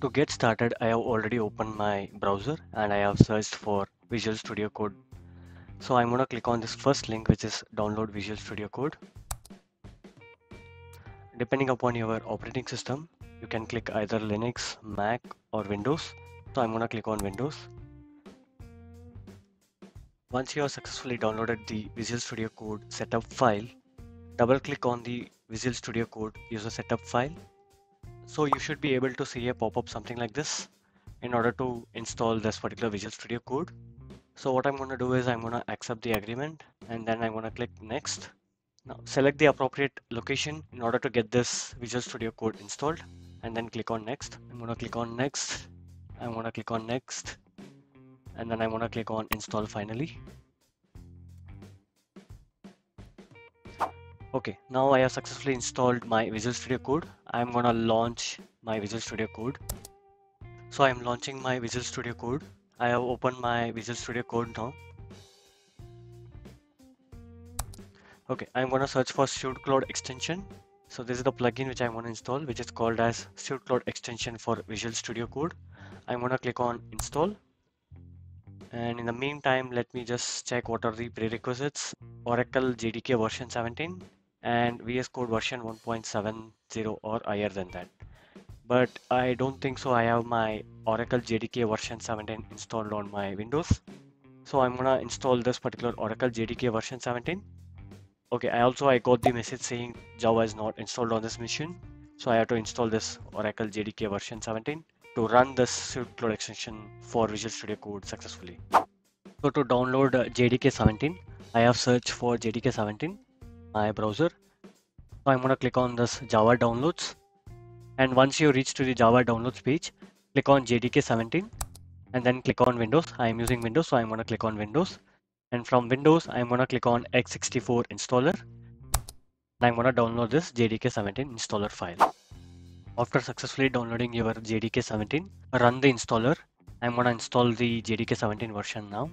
To get started, I have already opened my browser and I have searched for Visual Studio Code. So I'm going to click on this first link, which is download Visual Studio Code. Depending upon your operating system, you can click either Linux, Mac or Windows. So I'm going to click on Windows. Once you have successfully downloaded the Visual Studio Code setup file, double click on the Visual Studio Code user setup file so you should be able to see a pop-up something like this in order to install this particular Visual Studio Code. So what I'm going to do is I'm going to accept the agreement and then I'm going to click next. Now select the appropriate location in order to get this Visual Studio Code installed and then click on next. I'm going to click on next. I'm going to click on next and then I'm going to click on install finally. Okay, now I have successfully installed my Visual Studio Code. I'm gonna launch my Visual Studio Code. So I'm launching my Visual Studio Code. I have opened my Visual Studio Code now. Okay, I'm gonna search for SuiteCloud extension. So this is the plugin which I want to install, which is called as SuiteCloud extension for Visual Studio Code. I'm gonna click on install. And in the meantime, let me just check what are the prerequisites. Oracle JDK version 17 and VS Code version 1.70 or higher than that. But I don't think so. I have my Oracle JDK version 17 installed on my Windows. So I'm gonna install this particular Oracle JDK version 17. Okay, I also I got the message saying Java is not installed on this machine. So I have to install this Oracle JDK version 17 to run this cloud extension for Visual Studio Code successfully. So to download uh, JDK 17, I have searched for JDK 17 my browser. So I'm going to click on this Java downloads. And once you reach to the Java downloads page, click on JDK 17 and then click on Windows. I'm using Windows, so I'm going to click on Windows. And from Windows, I'm going to click on x64 installer. And I'm going to download this JDK 17 installer file. After successfully downloading your JDK 17, run the installer. I'm going to install the JDK 17 version now.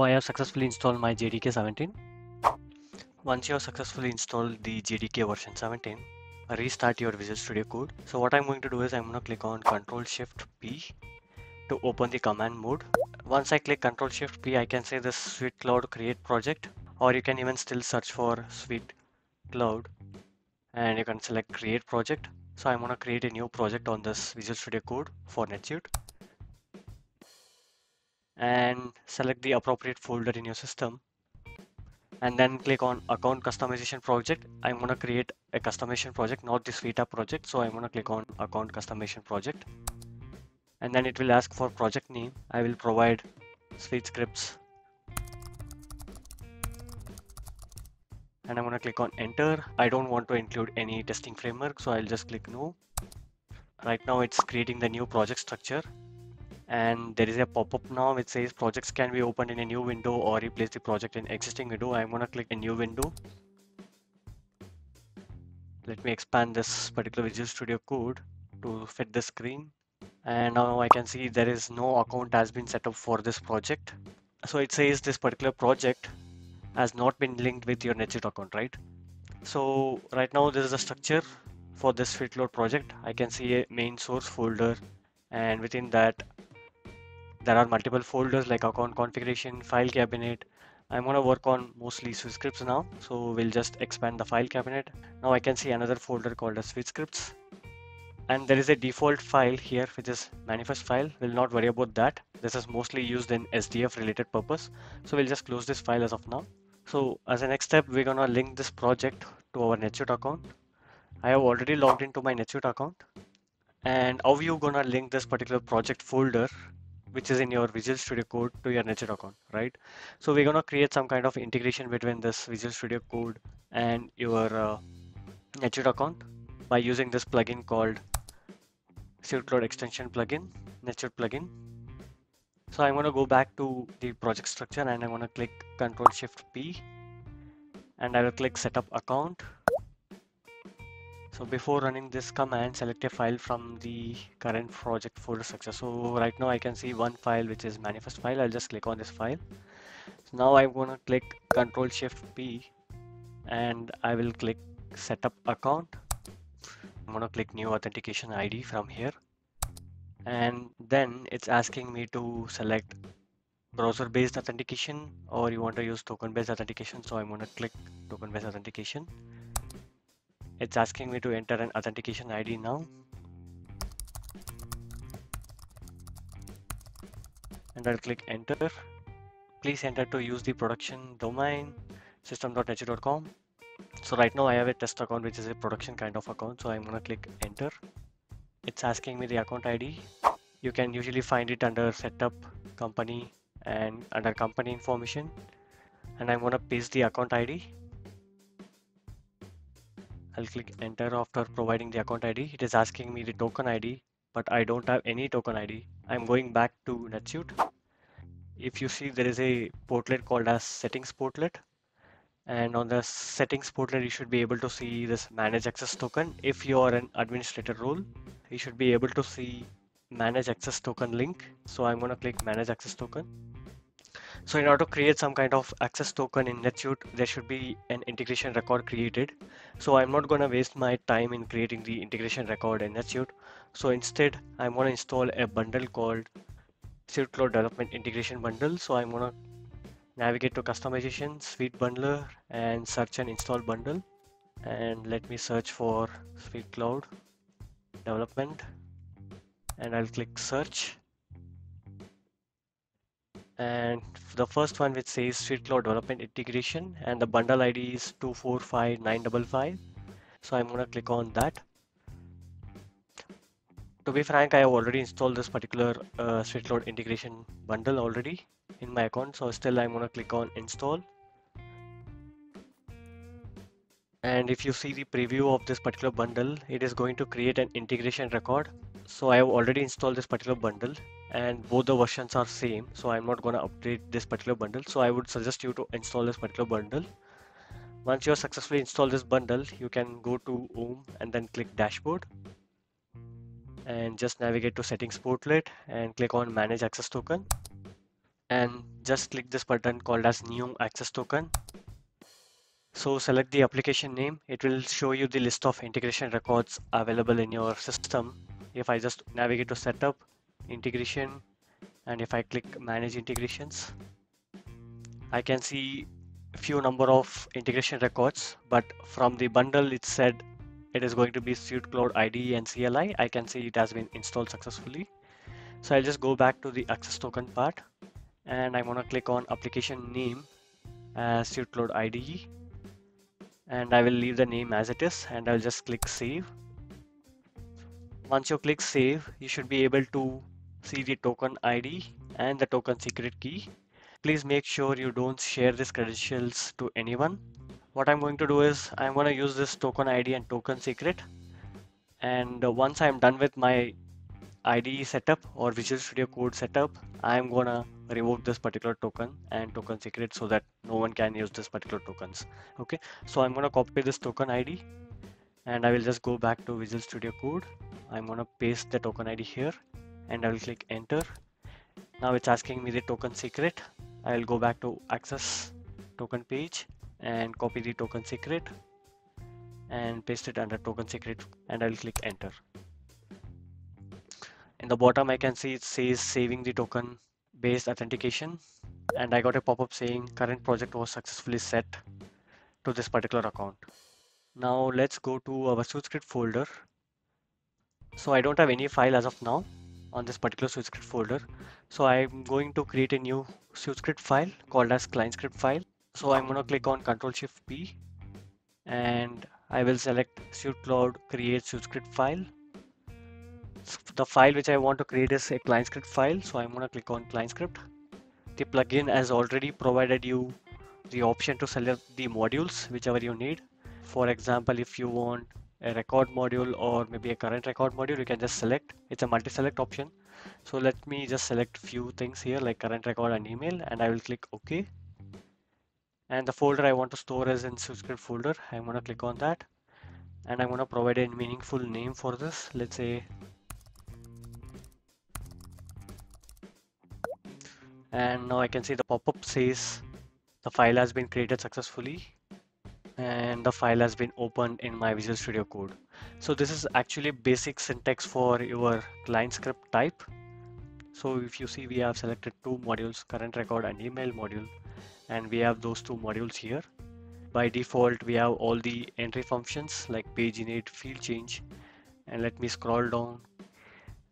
So I have successfully installed my JDK 17. Once you have successfully installed the JDK version 17, restart your Visual Studio Code. So what I'm going to do is I'm going to click on Control Shift P to open the command mode. Once I click Control Shift P, I can say this SuiteCloud create project, or you can even still search for Sweet Cloud and you can select create project. So I'm going to create a new project on this Visual Studio Code for NetSuite and select the appropriate folder in your system. And then click on account customization project. I'm going to create a customization project not this app project. So i'm going to click on account customization project. And then it will ask for project name. I will provide sweet scripts. And i'm going to click on enter. I don't want to include any testing framework so i'll just click no. Right now it's creating the new project structure and there is a pop-up now which says projects can be opened in a new window or replace the project in existing window. I'm going to click a new window. Let me expand this particular visual studio code to fit the screen. And now i can see there is no account has been set up for this project. So it says this particular project has not been linked with your NetSuite account right? So right now this is the structure for this SuiteCloud project. I can see a main source folder and within that there are multiple folders like account configuration, file cabinet. I'm going to work on mostly SuiteScripts now. So we'll just expand the file cabinet. Now I can see another folder called as scripts. And there is a default file here, which is manifest file. We'll not worry about that. This is mostly used in SDF related purpose. So we'll just close this file as of now. So as a next step, we're going to link this project to our NetSuite account. I have already logged into my NetSuite account. And how are you gonna link this particular project folder which is in your Visual Studio Code to your NetSuite account, right? So we're gonna create some kind of integration between this Visual Studio Code and your uh, NetSuite account by using this plugin called SuiteCloud Extension plugin, NetSuite plugin. So I'm gonna go back to the project structure and I'm gonna click Control Shift P and I will click Setup Account so before running this command, select a file from the current project folder structure. So right now I can see one file which is manifest file. I'll just click on this file So now I'm going to click Control Shift P and I will click Setup Account. I'm going to click New Authentication ID from here. And then it's asking me to select browser-based authentication or you want to use token-based authentication. So I'm going to click token-based authentication. It's asking me to enter an authentication ID now. And I'll click enter. Please enter to use the production domain system.netsuite.com. So right now I have a test account which is a production kind of account. So I'm gonna click enter. It's asking me the account ID. You can usually find it under setup company and under company information. And I'm gonna paste the account ID I'll click enter after providing the account ID. It is asking me the token ID, but I don't have any token ID. I'm going back to NetSuite. If you see there is a portlet called as settings portlet and on the settings portlet you should be able to see this manage access token. If you are an administrator role, you should be able to see manage access token link. So I'm going to click manage access token so in order to create some kind of access token in NetSuite, there should be an integration record created. So I'm not going to waste my time in creating the integration record in NetSuite. So instead, I'm going to install a bundle called SuiteCloud Development Integration Bundle. So I'm going to navigate to customization, Suite Bundler, and search and install bundle. And let me search for SuiteCloud Development. And I'll click search and the first one which says SuiteCloud Development Integration and the bundle ID is 245955 so I'm going to click on that. To be frank I have already installed this particular uh, SuiteCloud integration bundle already in my account. So still I'm going to click on install. And if you see the preview of this particular bundle it is going to create an integration record. So I have already installed this particular bundle and both the versions are same so I'm not going to update this particular bundle. So I would suggest you to install this particular bundle. Once you have successfully installed this bundle you can go to home and then click dashboard and just navigate to settings portlet and click on manage access token. And just click this button called as new access token. So select the application name. It will show you the list of integration records available in your system. If I just navigate to setup integration and if I click manage integrations I can see a few number of integration records but from the bundle it said it is going to be SuiteCloud IDE and CLI I. Can see it has been installed successfully. So I'll just go back to the access token part and I'm gonna click on application name as SuiteCloud IDE and I will leave the name as it is and I'll just click save. Once you click save you should be able to see the token ID and the token secret key. Please make sure you don't share these credentials to anyone. What I'm going to do is I'm going to use this token ID and token secret. And once I'm done with my IDE setup or Visual Studio Code setup, I'm going to revoke this particular token and token secret so that no one can use this particular tokens. Okay, so I'm going to copy this token ID and I will just go back to Visual Studio Code. I'm going to paste the token ID here and I will click enter. Now it's asking me the token secret. I will go back to access token page and copy the token secret and paste it under token secret and I will click enter. In the bottom I can see it says saving the token based authentication and I got a pop-up saying current project was successfully set to this particular account. Now let's go to our script folder. So I don't have any file as of now on this particular script folder. So I'm going to create a new script file called as client script file. So I'm going to click on Control Shift P and I will select SuiteCloud create script file. The file which I want to create is a client script file. So I'm going to click on client script. The plugin has already provided you the option to select the modules whichever you need. For example, if you want a record module or maybe a current record module you can just select. It's a multi-select option. So let me just select few things here like current record and email and I will click OK. And the folder I want to store is in script folder I'm going to click on that. And I'm going to provide a meaningful name for this. Let's say and now I can see the pop-up says the file has been created successfully and the file has been opened in my Visual Studio Code. So this is actually basic syntax for your client script type. So if you see we have selected two modules current record and email module and we have those two modules here. By default we have all the entry functions like page init, field change and let me scroll down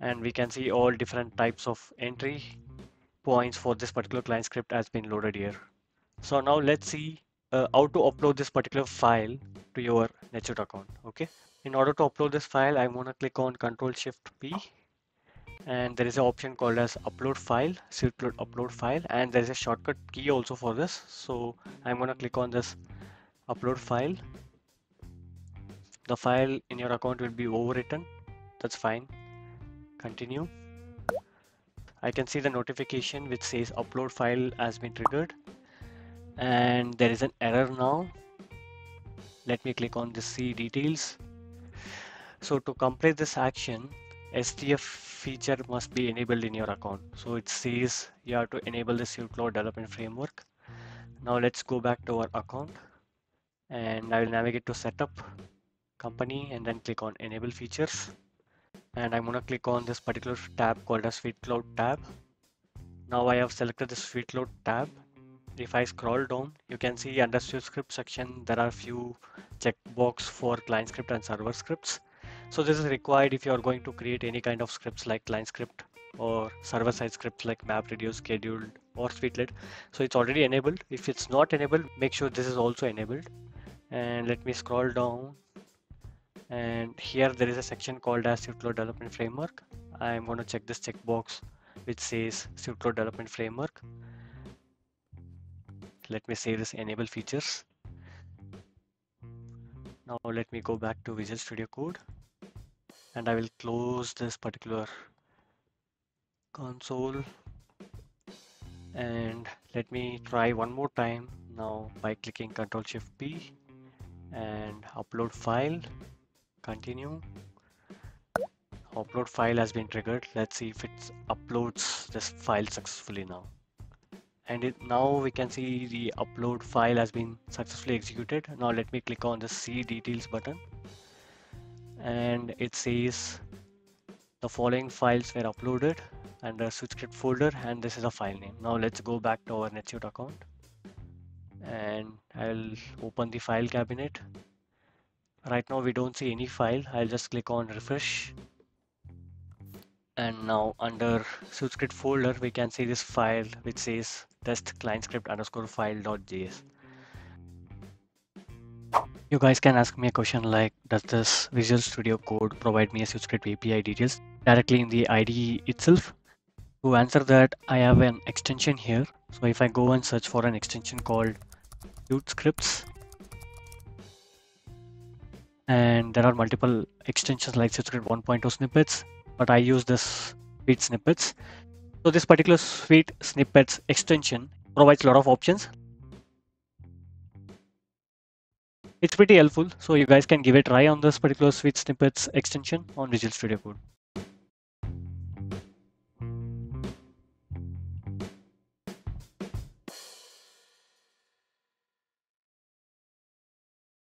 and we can see all different types of entry points for this particular client script has been loaded here. So now let's see uh, how to upload this particular file to your NetSuite account. Okay. In order to upload this file, I'm to click on Control Shift P and there is an option called as upload file, SuiteCloud upload file and there is a shortcut key also for this. So I'm going to click on this upload file. The file in your account will be overwritten. That's fine continue I can see the notification which says upload file has been triggered and there is an error now. Let me click on the see details. So to complete this action SDF feature must be enabled in your account. So it says you have to enable the SuiteCloud development framework. Now let's go back to our account. And I will navigate to setup company and then click on enable features. And I'm gonna click on this particular tab called as SuiteCloud tab. Now I have selected the SuiteCloud tab. If I scroll down, you can see under script section, there are few checkbox for client script and server scripts. So this is required if you are going to create any kind of scripts like client script or server side scripts like map reduce scheduled or Suitelet. So it's already enabled. If it's not enabled, make sure this is also enabled. And let me scroll down and here there is a section called as SuiteCloud Development Framework. I'm going to check this checkbox which says SuiteCloud Development Framework. Let me save this enable features. Now let me go back to Visual Studio Code and I will close this particular console. And let me try one more time now by clicking Ctrl Shift P and upload file. Continue. Upload file has been triggered. Let's see if it uploads this file successfully now and it, now we can see the upload file has been successfully executed. Now let me click on the see details button. And it says the following files were uploaded under SuiteScript folder and this is a file name. Now let's go back to our NetSuite account. And I'll open the file cabinet. Right now we don't see any file. I'll just click on refresh and now under SuiteScript folder we can see this file which says test client script underscore file.js you guys can ask me a question like does this Visual Studio Code provide me a SuiteScript API details directly in the IDE itself? To answer that I have an extension here. So if I go and search for an extension called SuiteScripts and there are multiple extensions like SuiteScript 1.0 snippets, but I use this Suite snippets. So this particular Suite snippets extension provides a lot of options. It's pretty helpful, so you guys can give it a try on this particular Suite snippets extension on Visual Studio Code.